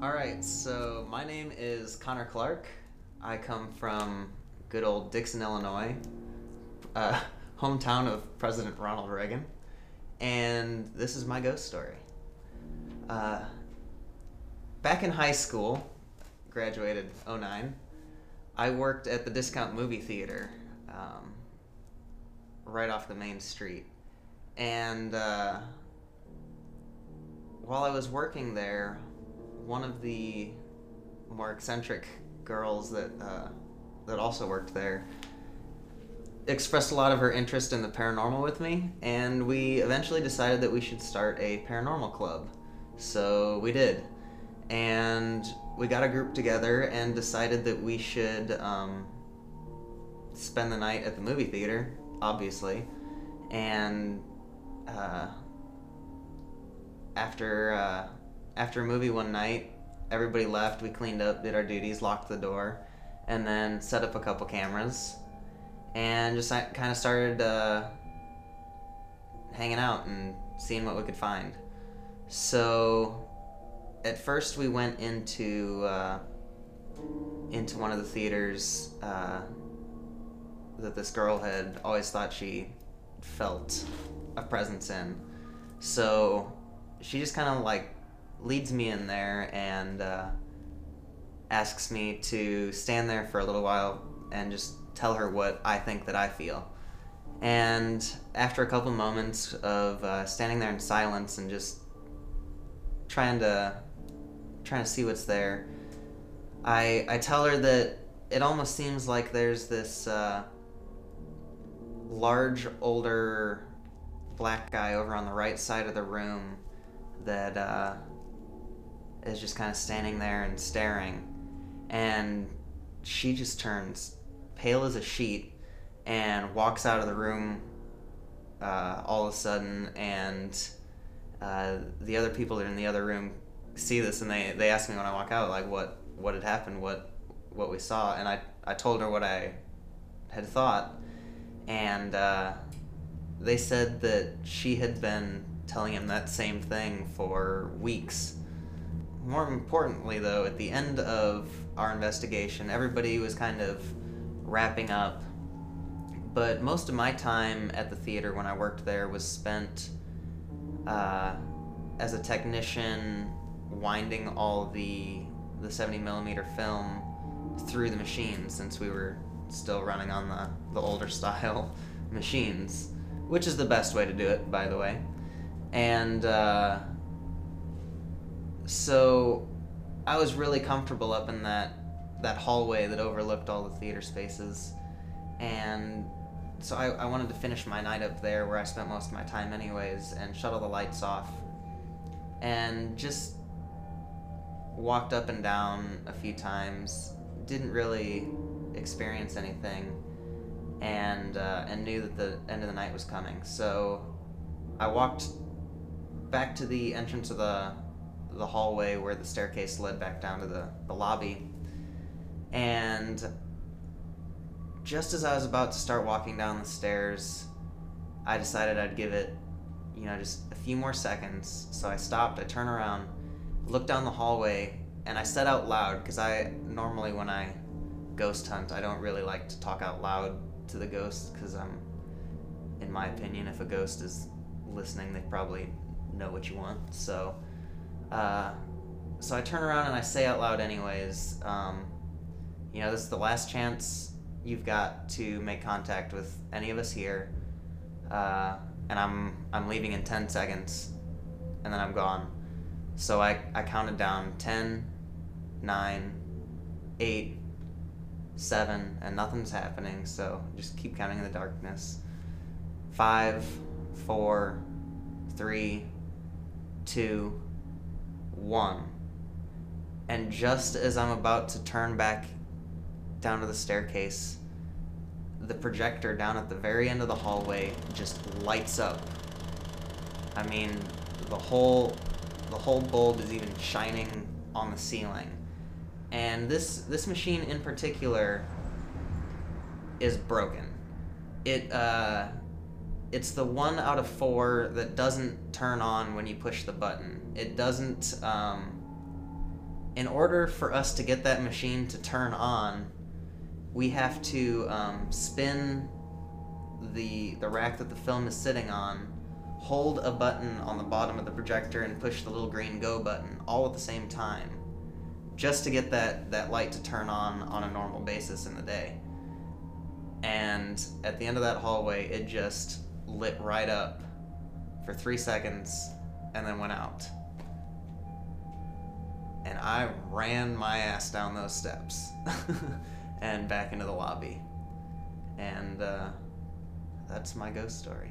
All right, so my name is Conor Clark. I come from good old Dixon, Illinois, uh, hometown of President Ronald Reagan, and this is my ghost story. Uh, back in high school, graduated 09, I worked at the Discount Movie Theater um, right off the main street. And uh, while I was working there, one of the more eccentric girls that uh, that also worked there expressed a lot of her interest in the paranormal with me, and we eventually decided that we should start a paranormal club. So we did, and we got a group together and decided that we should um, spend the night at the movie theater, obviously, and uh, after uh, after a movie one night, everybody left. We cleaned up, did our duties, locked the door, and then set up a couple cameras, and just kind of started uh, hanging out and seeing what we could find. So, at first, we went into uh, into one of the theaters uh, that this girl had always thought she felt a presence in. So she just kind of like leads me in there and uh, asks me to stand there for a little while and just tell her what I think that I feel. And after a couple moments of uh, standing there in silence and just trying to trying to see what's there, I I tell her that it almost seems like there's this uh, large older black guy over on the right side of the room that uh, is just kind of standing there and staring. And she just turns pale as a sheet and walks out of the room uh, all of a sudden. And uh, the other people in the other room see this and they, they ask me when I walk out, like, what, what had happened, what, what we saw. And I, I told her what I had thought. And uh, they said that she had been telling him that same thing for weeks. More importantly, though, at the end of our investigation, everybody was kind of wrapping up. But most of my time at the theater when I worked there was spent uh, as a technician winding all the the 70 millimeter film through the machine since we were still running on the, the older style machines which is the best way to do it, by the way. And uh, so I was really comfortable up in that that hallway that overlooked all the theater spaces, and so I, I wanted to finish my night up there where I spent most of my time anyways, and shut all the lights off, and just walked up and down a few times. Didn't really experience anything and uh, and knew that the end of the night was coming. So I walked back to the entrance of the the hallway where the staircase led back down to the, the lobby. And just as I was about to start walking down the stairs, I decided I'd give it, you know, just a few more seconds. So I stopped, I turned around, looked down the hallway, and I said out loud, because I normally, when I ghost hunt, I don't really like to talk out loud to the ghosts, because I'm, in my opinion, if a ghost is listening, they probably know what you want. So, uh, so I turn around and I say out loud, anyways. Um, you know, this is the last chance you've got to make contact with any of us here, uh, and I'm I'm leaving in ten seconds, and then I'm gone. So I I counted down ten, nine, eight seven, and nothing's happening, so just keep counting in the darkness. Five, four, three, two, one. And just as I'm about to turn back down to the staircase, the projector down at the very end of the hallway just lights up. I mean, the whole the whole bulb is even shining on the ceiling and this this machine in particular is broken. It uh, it's the one out of four that doesn't turn on when you push the button. It doesn't um, in order for us to get that machine to turn on, we have to um, spin the the rack that the film is sitting on, hold a button on the bottom of the projector, and push the little green go button all at the same time, just to get that that light to turn on on a normal basis in the day. And at the end of that hallway, it just lit right up for three seconds and then went out. And I ran my ass down those steps and back into the lobby. And uh, that's my ghost story.